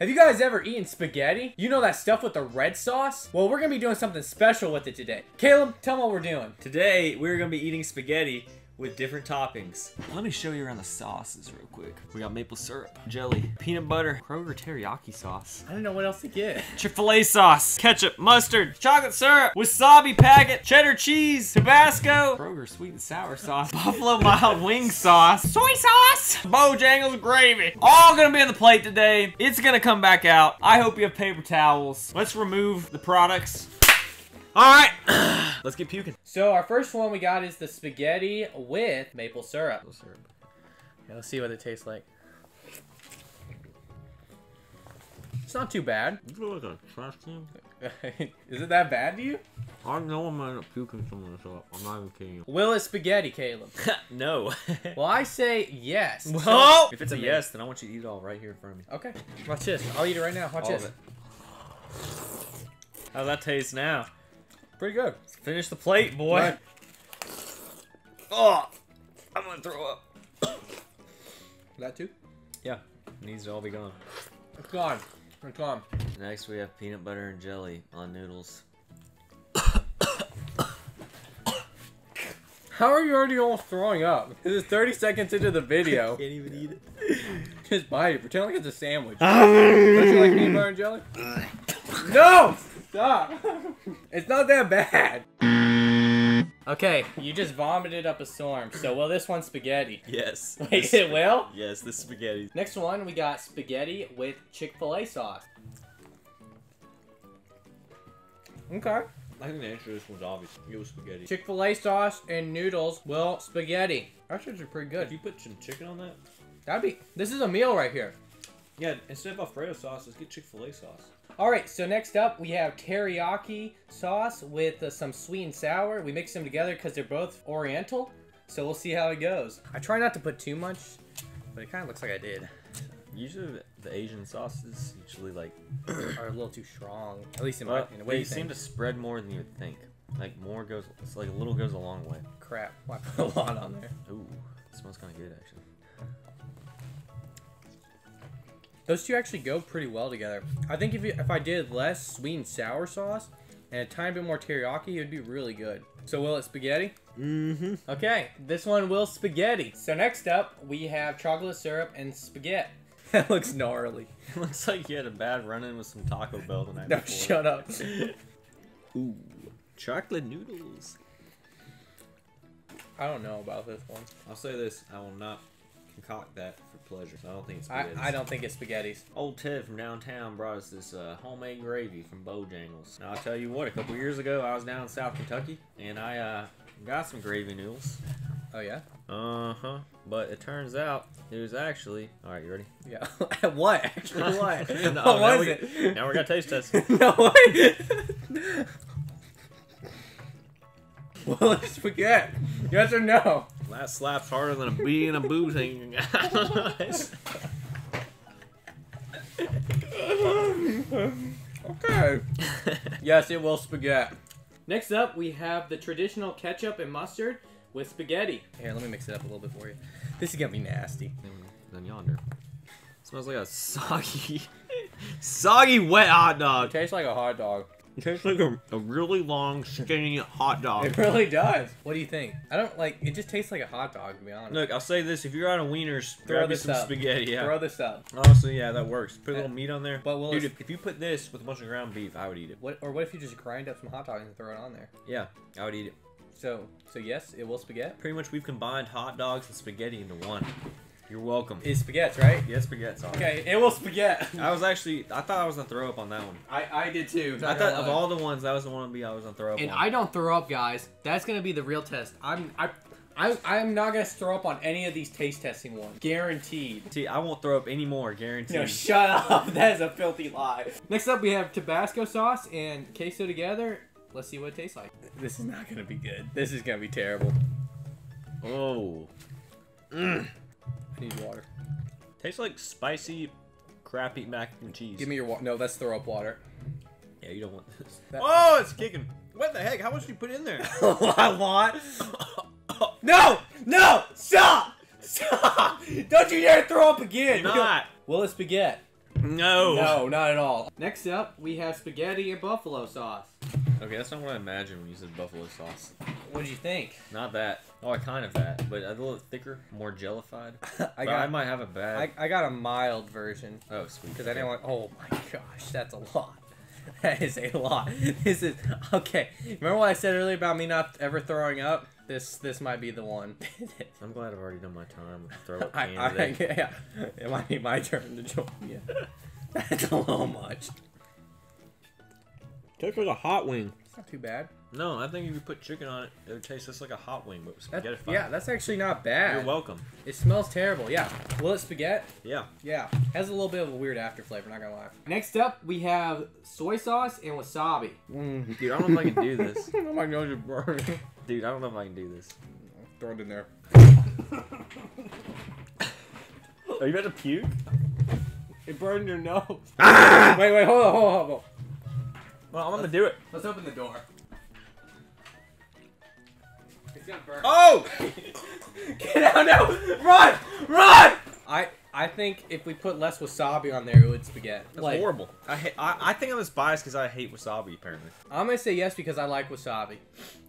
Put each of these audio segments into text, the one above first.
Have you guys ever eaten spaghetti? You know that stuff with the red sauce? Well, we're gonna be doing something special with it today. Caleb, tell them what we're doing. Today, we're gonna be eating spaghetti with different toppings. Let me show you around the sauces real quick. We got maple syrup, jelly, peanut butter, Kroger teriyaki sauce, I don't know what else to get. Chick-fil-A sauce, ketchup, mustard, chocolate syrup, wasabi packet, cheddar cheese, Tabasco, Kroger sweet and sour sauce, buffalo mild wing sauce, soy sauce, Bojangles gravy. All gonna be on the plate today. It's gonna come back out. I hope you have paper towels. Let's remove the products. All right, let's get puking. So our first one we got is the spaghetti with maple syrup. Maple Yeah, let's see what it tastes like. It's not too bad. You feel like a trash can? is it that bad to you? I know I'm gonna end up puking some of this up. I'm not even kidding you. Will it spaghetti, Caleb? no. Well, I say yes. Whoa! If it's a me. yes, then I want you to eat it all right here in front of me. Okay. Watch this. I'll eat it right now. Watch All of this. it. How's that taste now? Pretty good. Finish the plate, boy. Right. Oh, I'm gonna throw up. That too? Yeah, needs to all be gone. It's gone. It's gone. Next, we have peanut butter and jelly on noodles. How are you already all throwing up? This is 30 seconds into the video. I Can't even eat it. Just bite it. Pretend like it's a sandwich. Don't you like peanut butter and jelly? no! Stop! it's not that bad. Okay, you just vomited up a storm. So, will this one spaghetti? Yes. Wait, it will? Yes, this spaghetti. Next one, we got spaghetti with Chick fil A sauce. Okay. I think the answer to this one's obvious. It was spaghetti. Chick fil A sauce and noodles. Well, spaghetti. Should be pretty If good. you put some chicken on that, That'd be. This is a meal right here. yeah, instead of Alfredo sauce, let's get Chick-fil-A sauce. All right, so next up we have teriyaki sauce with uh, some sweet and sour. We mix them together because they're both Oriental. So we'll see how it goes. I try not to put too much, but it kind of looks like I did. Usually, the- Asian sauces usually like. Are a little too strong, at least in Well, my in a they way. You seem to spread more than you would think. Like more goes, it's like a little goes a long way. Crap, well, I put a lot on there. Ooh, smells kind of good actually. Those two actually go pretty well together. I think if you, if I did less sweet and sour sauce and a tiny bit more teriyaki, it would be really good. So will it spaghetti? Mm-hmm. Okay, this one will spaghetti. So next up, we have chocolate syrup and spaghetti. That looks gnarly. It Looks like you had a bad run-in with some Taco Bell the night No, before. shut up. Ooh, chocolate noodles. I don't know about this one. I'll say this: I will not concoct that for pleasure. I don't think it's I, spaghetti. I don't think it's spaghettis. Old Ted from downtown brought us this uh, homemade gravy from Bojangles. Now I'll tell you what, a couple years ago I was down in South Kentucky and I uh, got some gravy noodles. Oh yeah? Uh huh. But it turns out it was actually. All right, you ready? Yeah. what? Actually, what? No, what now was we- it? Now we're gonna taste test. no way. well, it's spaghetti. Yes or no? That slaps harder than a bee in a boo thing. Okay. yes, it will spaghetti. Next up, we have the traditional ketchup and mustard with spaghetti. Here, let me mix it up a little bit for you. This is gonna be nasty. Mm, then yonder. Smells like a soggy, soggy wet hot It dog. tastes like a hot dog. It tastes like a, a really long, skinny hot dog. It really does. What do you think? I don't like. It just tastes like a hot dog, to be honest. Look, I'll say this: if you're out of wieners, Throw grab me this some up. spaghetti. Yeah. Throw this up. Honestly, yeah, that works. Put a little Uh, meat on there. but will Dude, if, if you put this with a bunch of ground beef, I would eat it. What or what if you just grind up some hot dogs and throw it on there? Yeah, I would eat it. So so yes, it will spaghetti. Pretty much, we've combined hot dogs and spaghetti into one. You're welcome. It's spaghetti, right? Yes, spaghetti. Okay, it will spaghetti. I was actually, I thought I was gonna throw up on that one. I, I did too. I thought of all the ones, that was the one I was gonna throw up And on. I don't throw up, guys. That's gonna be the real test. I'm I. I, I'm not gonna throw up on any of these taste testing ones. Guaranteed. See, I won't throw up anymore, guaranteed. No, shut up. That is a filthy lie. Next up, we have Tabasco sauce and queso together. Let's see what it tastes like. This is not gonna be good. This is gonna be terrible. oh, I need water. tastes like spicy, crappy mac and cheese. Give me your water. No, that's throw up water. Yeah, you don't want this. That- Oh, it's kicking. What the heck? How much did you put in there? a lot. No! No! Stop! Stop! Don't you dare throw up again! Not. Will it spaghetti? No. No, not at all. Next up, we have spaghetti and buffalo sauce. Okay, that's not what I imagined when you said buffalo sauce. What did you think? Not that. Oh, I kind of that, but a little thicker, more jellified. I But I might have a bad. I, I got a mild version oh, sweet. because I didn't want. Oh my gosh, that's a lot. That is a lot. This is okay. Remember what I said earlier about me not ever throwing up? This this might be the one. I'm glad I've already done my time. with Throw up I, I, yeah, it might be my turn to join you. That's a little much. Tastes like a hot wing. It's not too bad. No, I think if you put chicken on it, it would taste just like a hot wing, but with That- spaghetti. yeah, that's actually not bad. You're welcome. It smells terrible. Yeah. Will it spaghetti? Yeah. Yeah. Has a little bit of a weird after flavor, not gonna lie. Next up, we have soy sauce and wasabi. Dude, I don't know if I can do this. oh my nose is burning. Dude, I don't know if I can do this. Throw it in there. Are you about to puke? It burned your nose. Ah! Wait, wait, hold on, hold on, hold on. Well, I'm gonna do it. Let's open the door. It's gonna burn. Oh! Get out now! Run! Run! I I think if we put less wasabi on there, it would spaghetti. That's Like, horrible. I, ha- I I think I'm just biased because I hate wasabi. Apparently, I'm gonna say yes because I like wasabi.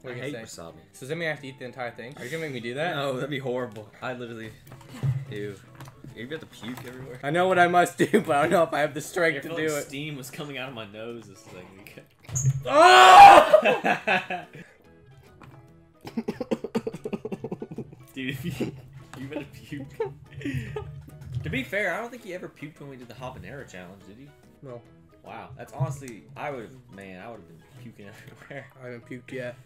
What I hate say? wasabi. So does that mean I have to eat the entire thing? Are you gonna make me do that? No, that'd be horrible. I literally, ew. You got to puke everywhere. I know what I must do, but I don't know if I have the I strength to do like it. steam was coming out of my nose this thing. Oh! Dude, if you, you better puke. to be fair, I don't think he ever puked when we did the habanero challenge, did he? no, Wow, that's honestly, I would, have, man, I would have been puking everywhere. I haven't puked yet.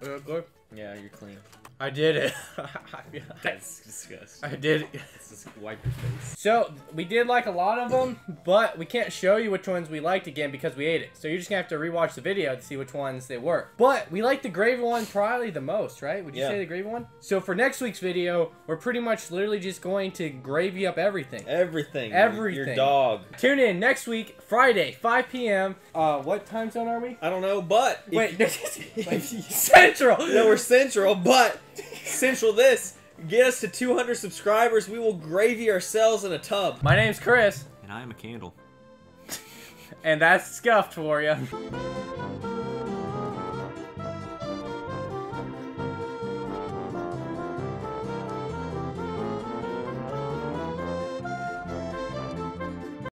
Uh, Is that good? Yeah, you're clean. I did it. That's disgusting. I did it. Let's just wipe your face. So we did like a lot of them, but we can't show you which ones we liked again because we ate it. So you're just gonna have to rewatch the video to see which ones they were. But we like the gravy one probably the most, right? Would you Yeah. say the gravy one? So for next week's video, we're pretty much literally just going to gravy up everything. Everything. Everything. Your dog. Tune in next week, Friday, 5 p.m. Uh, what time zone are we? I don't know, but if- Wait, like, Central. no, we're central, but central this. Get us to 200 subscribers, we will gravy ourselves in a tub. My name's Chris, And I am a candle. and that's scuffed for you.